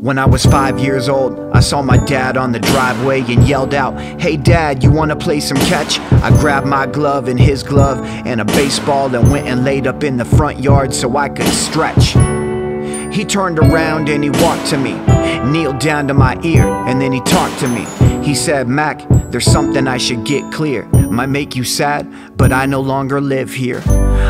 When I was five years old, I saw my dad on the driveway and yelled out, Hey dad, you wanna play some catch? I grabbed my glove and his glove and a baseball and went and laid up in the front yard so I could stretch. He turned around and he walked to me, kneeled down to my ear, and then he talked to me. He said, Mac, there's something I should get clear. Might make you sad, but I no longer live here.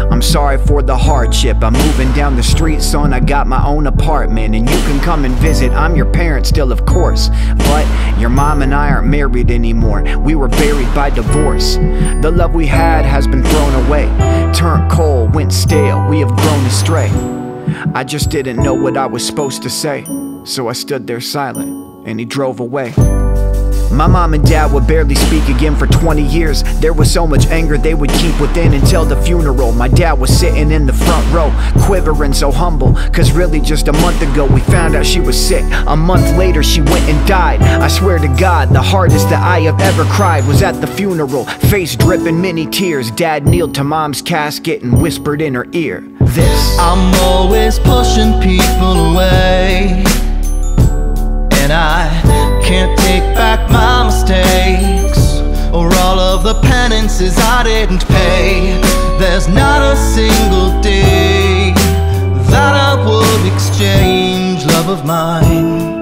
I'm sorry for the hardship. I'm moving down the street, son. I got my own apartment, and you can come and visit. I'm your parent still, of course. But your mom and I aren't married anymore. We were buried by divorce. The love we had has been thrown away. Turned cold, went stale. We have grown astray. I just didn't know what I was supposed to say. So I stood there silent, and he drove away. My mom and dad would barely speak again for 20 years. There was so much anger they would keep within until the funeral. My dad was sitting in the front row, quivering so humble. Cause really, just a month ago, we found out she was sick. A month later, she went and died. I swear to God, the hardest that I have ever cried was at the funeral. Face dripping many tears. Dad kneeled to mom's casket and whispered in her ear, This. I'm always pushing people away. And I can't I didn't pay There's not a single day That I would exchange love of mine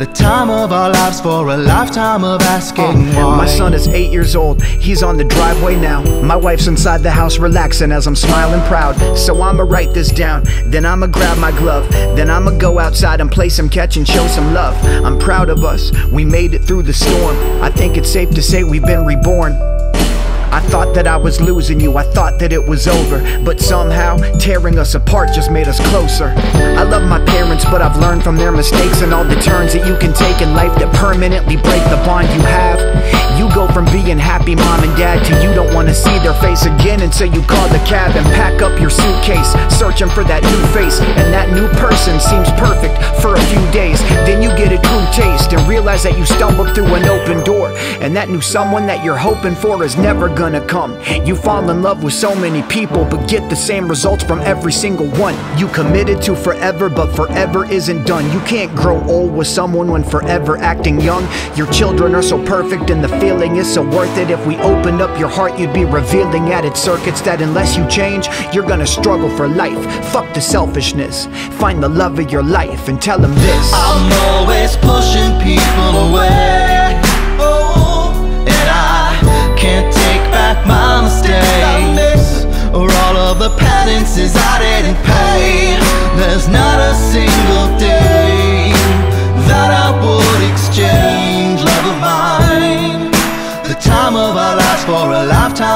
the time of our lives for a lifetime of asking oh, why. My son is eight years old, he's on the driveway now. My wife's inside the house relaxing as I'm smiling proud. So I'ma write this down, then I'ma grab my glove. Then I'ma go outside and play some catch and show some love. I'm proud of us, we made it through the storm. I think it's safe to say we've been reborn. I thought that I was losing you, I thought that it was over. But somehow, tearing us apart just made us closer. I love my parents, but I've learned from their mistakes and all the turns that you can take in life that permanently break the bond you have. Being happy mom and dad to you don't wanna see their face again until you call the cab and pack up your suitcase, searching for that new face. And that new person seems perfect for a few days. Then you get a true taste and realize that you stumbled through an open door. And that new someone that you're hoping for is never gonna come. You fall in love with so many people, but get the same results from every single one. You committed to forever, but forever isn't done. You can't grow old with someone when forever acting young. Your children are so perfect, and the feeling is so worth it. If we opened up your heart, you'd be revealing added circuits that unless you change, you're gonna struggle for life. Fuck the selfishness. Find the love of your life and tell them this. I'm always pushing people away.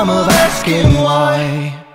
time of asking why.